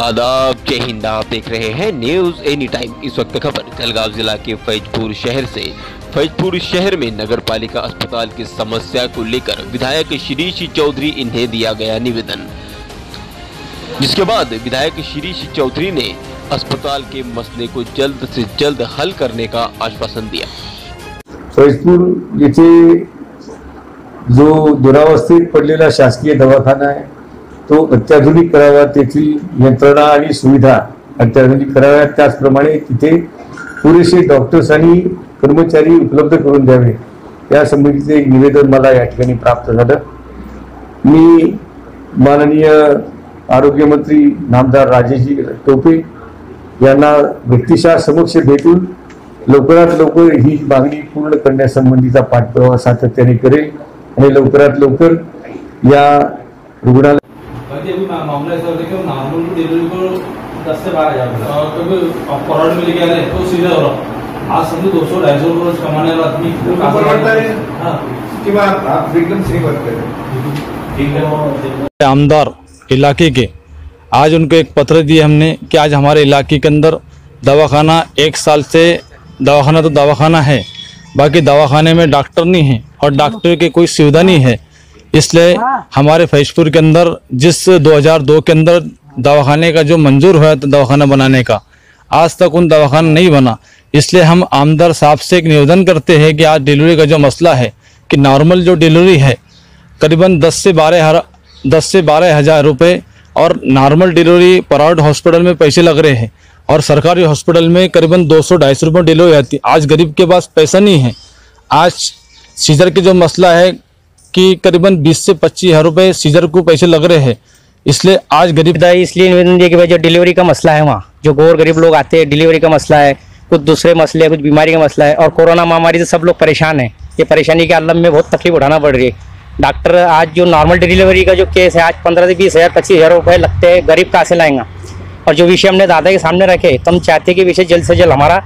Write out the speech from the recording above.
आदाब जय हिंद आप देख रहे हैं न्यूज़ एनी टाइम इस वक्त खबर। जलगांव जिला के फैजपुर शहर से। फैजपुर शहर में नगर पालिका अस्पताल की समस्या को लेकर विधायक शिरीष चौधरी इन्हें दिया गया निवेदन। जिसके बाद विधायक शिरीष चौधरी ने अस्पताल के मसले को जल्द से जल्द हल करने का आश्वासन दिया। फैजपूर जो दुरावस्थेत पडलेला शासकीय दवाखाना आहे तो अत्याधुनिक करावा तेथील यंत्रणा आणि सुविधा अत्याधुनिक कराव्यात. त्याचप्रमाणे तिथे पुरेसे डॉक्टर्स आणि कर्मचारी उपलब्ध करून द्यावे. या संबंधीचे एक निवेदन मला या ठिकाणी प्राप्त झालं. मी माननीय आरोग्यमंत्री नामदार राजेजी टोपे यांना व्यक्तिशः समक्ष भेटून लवकरात लवकर ही मागणी पूर्ण करण्यासंबंधीचा पाठपुरावा सातत्याने करेल आणि लवकरात लवकर या रुग्णालय अभी मा- मामला ऐसा होता है कि नॉर्मल डिलीवरी को दस से बारह हज़ार मिला। और कभी पराठ में लेके आ रहे तो सीधा हो रहा। आज समझो दो सौ ढाई सौ रुपये कमाने वाला आदमी उनको परवड़ता हाँ। कि बात आप एकदम सही बात कर ठीक है। आमदार इलाके के आज उनको एक पत्र दिए हमने कि आज हमारे इलाके के अंदर दवाखाना एक साल से दवाखाना तो दवाखाना है बाकी दवाखाने में डॉक्टर नहीं है और डॉक्टर की कोई सुविधा नहीं है। इसलिए हमारे फैजपुर के अंदर जिस 2002 के अंदर दवाखाने का जो मंजूर हुआ था दवाखाना बनाने का आज तक उन दवाखाना नहीं बना। इसलिए हम आमदार साहब से एक निवेदन करते हैं कि आज डिलीवरी का जो मसला है कि नॉर्मल जो डिलीवरी है करीबन 10 से बारह हर दस से बारह हज़ार रुपये और नॉर्मल डिलीवरी प्राइवेट हॉस्पिटल में पैसे लग रहे हैं और सरकारी हॉस्पिटल में करीबन दो सौ ढाई सौ रुपये डिलीवरी आती है। आज गरीब के पास पैसा नहीं है। आज सीजर के जो मसला है कि करीबन बीस से पच्चीस हज़ार रुपये सीजर को पैसे लग रहे हैं। इसलिए आज गरीब इसलिए निवेदन दिया कि भाई जो डिलीवरी का मसला है वहाँ, जो गौर गरीब लोग आते हैं, डिलीवरी का मसला है, कुछ दूसरे मसले कुछ बीमारी का मसला है, और कोरोना महामारी से सब लोग परेशान हैं। ये परेशानी के आलम में बहुत तकलीफ़ उठाना पड़ रही है। डॉक्टर, आज जो नॉर्मल डिलीवरी का जो केस है, आज पंद्रह से बीस हज़ार, पच्चीस हज़ार रुपये लगते हैं, गरीब कहाँ से लाएँगा? और जो विषय हमने दादा के सामने रखे तो हम चाहते हैं कि विषय जल्द से जल्द हमारा